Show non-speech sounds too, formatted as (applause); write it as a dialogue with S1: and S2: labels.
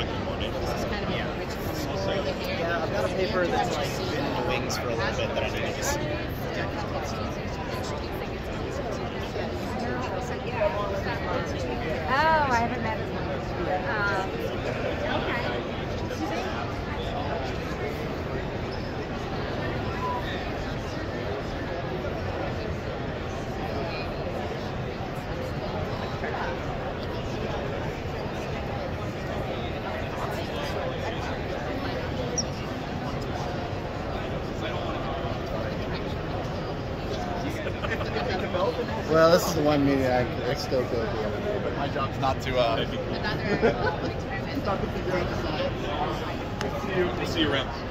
S1: Yeah, I've got a paper that's like been in the wings for a little bit that I need to just
S2: Oh, I haven't met him. Um,
S1: Well, this is the one meeting I, I still go to. But my job's not to. Uh, (laughs)
S3: we'll see you, we'll see you around.